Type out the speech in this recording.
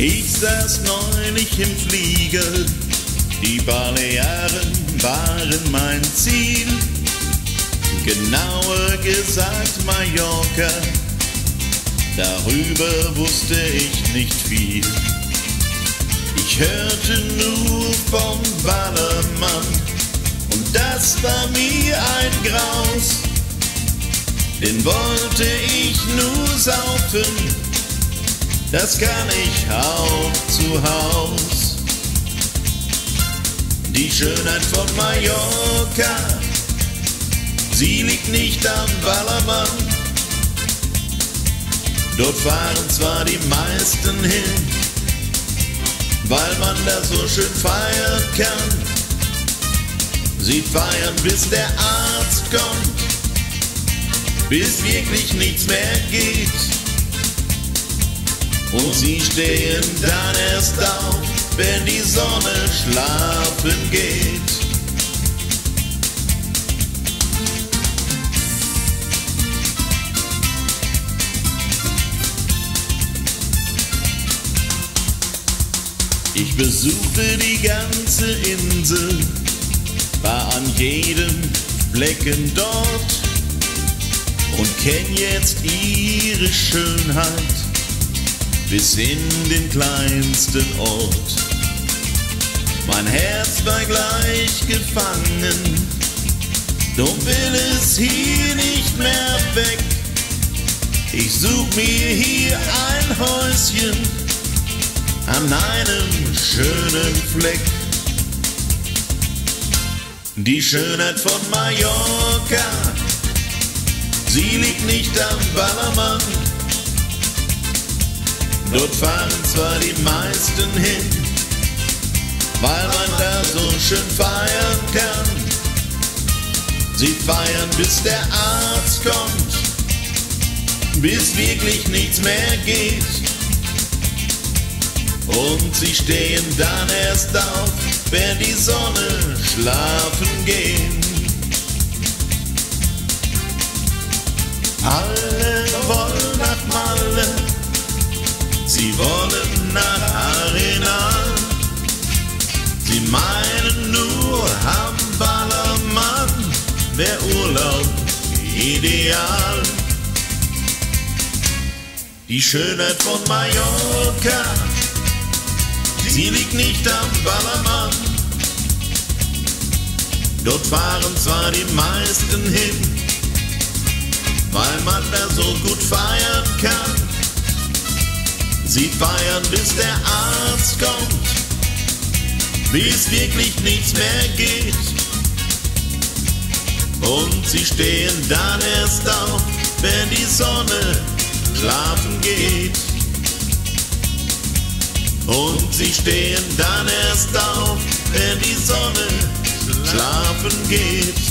Ich saß neulich im Flieger, die Balearen waren mein Ziel. Genauer gesagt Mallorca, darüber wusste ich nicht viel. Ich hörte nur vom Ballermann und das war mir ein Graus. Den wollte ich nur saufen das kann ich auch zu Haus. Die Schönheit von Mallorca, sie liegt nicht am Ballermann. Dort fahren zwar die meisten hin, weil man da so schön feiern kann. Sie feiern, bis der Arzt kommt, bis wirklich nichts mehr geht und sie stehen dann erst auf, wenn die Sonne schlafen geht. Ich besuchte die ganze Insel, war an jedem Flecken dort und kenn jetzt ihre Schönheit bis in den kleinsten Ort. Mein Herz war gleich gefangen, doch will es hier nicht mehr weg. Ich such mir hier ein Häuschen an einem schönen Fleck. Die Schönheit von Mallorca, sie liegt nicht am Ballermann Dort fahren zwar die meisten hin, weil man da so schön feiern kann. Sie feiern, bis der Arzt kommt, bis wirklich nichts mehr geht. Und sie stehen dann erst auf, wenn die Sonne schlafen geht. Alle wollen nach Arena. Sie meinen nur am Ballermann, der Urlaub ideal. Die Schönheit von Mallorca, sie liegt nicht am Ballermann. Dort fahren zwar die meisten hin, weil man da so gut feiern kann. Sie feiern, bis der Arzt kommt, bis wirklich nichts mehr geht. Und sie stehen dann erst auf, wenn die Sonne schlafen geht. Und sie stehen dann erst auf, wenn die Sonne schlafen geht.